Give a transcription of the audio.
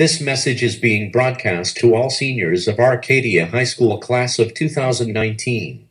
This message is being broadcast to all seniors of Arcadia High School class of 2019.